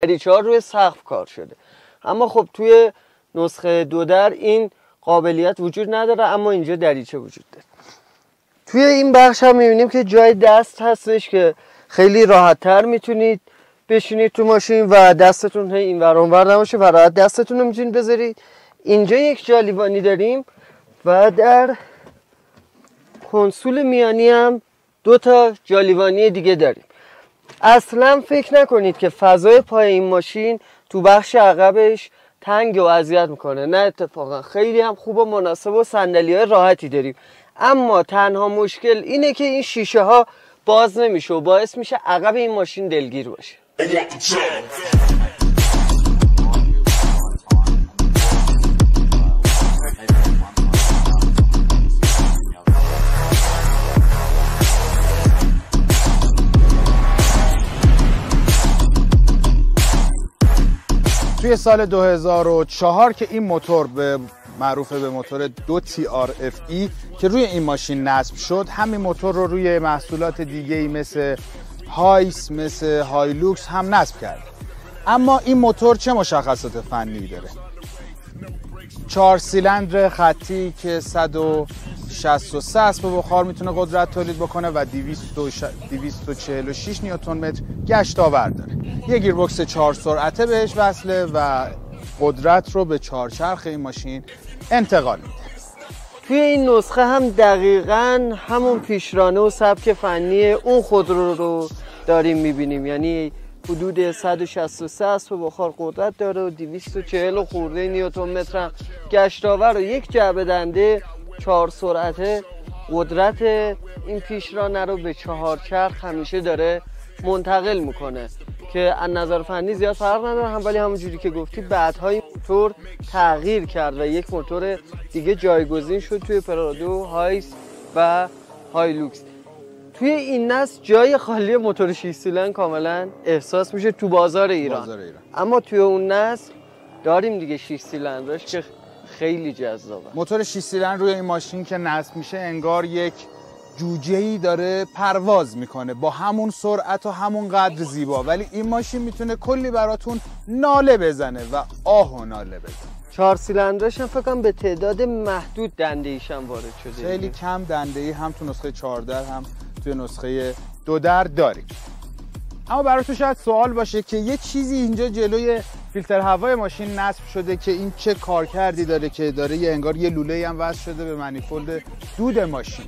دریچه ها روی سقف کار شده. اما خب توی نسخه دو در این قابلیت وجود نداره اما اینجا دریچه وجود داره. توی این بخش هم می‌بینیم که جای دست هستش که خیلی راحت تر می‌تونید بشینید تو ماشین و دستتون هی این ور نباشه و راحت دستتون رو می‌تونید بذارید. اینجا یک جالیبانی داریم و در کنسول میانی هم دو تا جالیبانی دیگه داریم. اصلا فکر نکنید که فضای پای این ماشین تو بخش عقبش تنگ و اذیت می‌کنه. نه اتفاقا خیلی هم خوب و مناسب و صندلی های راحتی داریم. اما تنها مشکل اینه که این شیشه ها باز نمیشه و باعث میشه عقب این ماشین دلگیر باشه. توی سال 2004 که این موتور به معروف به موتور دو TR FE که روی این ماشین نصب شد همین موتور رو روی محصولات دیگه ای مثل هایس مثل هایلوکس هم نصب کرد. اما این موتور چه مشخصات فنی داره؟ چهار سیلندر خطی که 163 اسب بخار می‌تونه قدرت تولید بکنه و 246 نیوتن متر گشتاور داره. یه گیربکس چهار سرعته بهش وصله و قدرت رو به چهارچرخ این ماشین انتقال میده. توی این نسخه هم دقیقا همون پیشرانه و سبک فنی اون خودرو رو داریم می‌بینیم. یعنی حدود 163 اسب بخار قدرت داره و 240 خورده نیوتن متر هم گشتاور و یک جعبه دنده چهار سرعته قدرت این پیشرانه رو به چهار چرخ همیشه داره منتقل می‌کنه که از نظر فنی زیاد فرق نداره هم ولی همونجوری که گفتی بعدها موتور تغییر کرد و یک موتور دیگه جایگزین شد توی پرادو هایس و هایلوکس توی این نسل جای خالی موتور 6 سیلندر کاملا احساس میشه تو بازار ایران, بازار ایران. اما توی اون نسل داریم دیگه 6 سیلندرش که خیلی جذابه. موتور 6 سیلندر روی این ماشین که نصب میشه انگار یک جوجه ای داره پرواز می‌کنه. با همون سرعت و همون قدر زیبا. ولی این ماشین می‌تونه کلی براتون ناله بزنه و آه و ناله بزنه. چهار سیلندرش هم فکر به تعداد محدود دنده ایشم وارد شده. خیلی کم دنده ای هم تو نسخه 14 هم توی نسخه دو در داریم. اما براتون شاید سوال باشه که یه چیزی اینجا جلوی فیلتر هوای ماشین نصب شده که این چه کارکردی داره که داره یه انگار یه لوله هم وصل شده به منیفولد دود ماشین.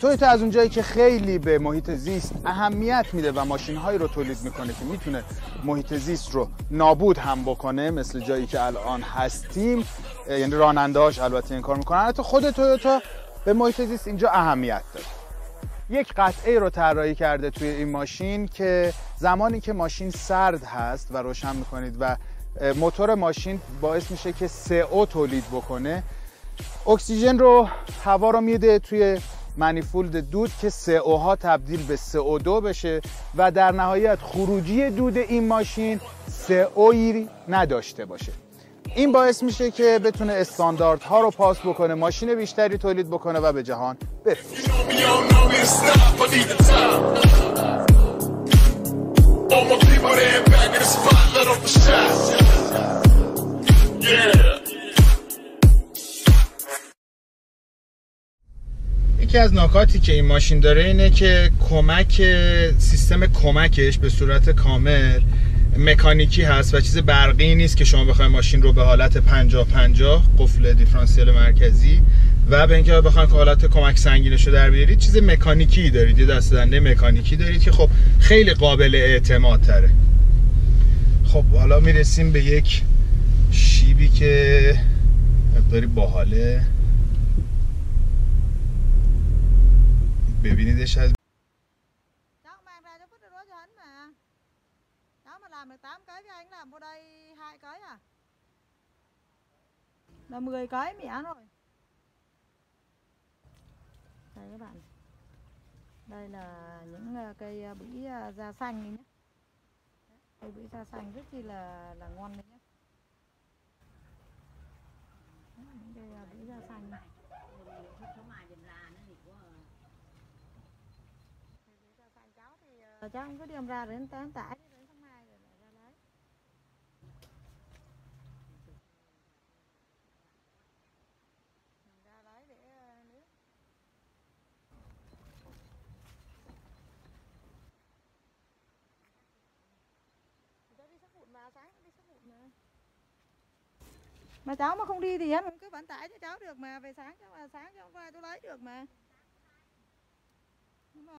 تویوتا از اونجایی که خیلی به محیط زیست اهمیت میده و ماشین هایی رو تولید می‌کنه که می‌تونه محیط زیست رو نابود هم بکنه مثل جایی که الان هستیم یعنی رانندهاش البته این کار می‌کنن حتی خود تویوتا به محیط زیست اینجا اهمیت داره. یک قطعه رو طراحی کرده توی این ماشین که زمانی که ماشین سرد هست و روشن می‌کنید و موتور ماشین باعث میشه که CO تولید بکنه اکسیژن رو هوا رو میده توی منیفولد دود که CO ها تبدیل به CO2 بشه و در نهایت خروجی دود این ماشین CO نداشته باشه. این باعث میشه که بتونه استانداردها رو پاس بکنه ماشین بیشتری تولید بکنه و به جهان یکی از نکاتی که این ماشین داره اینه که کمک سیستم کمکش به صورت کامل مکانیکی هست و چیز برقی نیست که شما بخواید ماشین رو به حالت 50 50 قفل دیفرانسیل مرکزی و به اینکه بخواید که حالت کمک سنگینش رو در بیارید چیز مکانیکی دارید یه دست دنده مکانیکی دارید که خب خیلی قابل اعتماد تره. خب حالا می‌رسیم به یک شیبی که مقداری باحاله. ببینیدش از làm được 8 cái anh làm vô đây hai cái à là 10 cái mẻ rồi. Đây các bạn. Đây là những ờ, cây ờ, bưởi ờ, da xanh nhé cây bưởi da xanh rất chi là là ngon đấy nhé những cây bưởi da xanh. Này cháu không có đem ra đến tán tải đến tháng mai rồi lại ra lấy mà cháu mà không đi thì em cũng cứ vận tải cho cháu được mà, về sáng cho mà sáng cho qua tôi lấy được mà.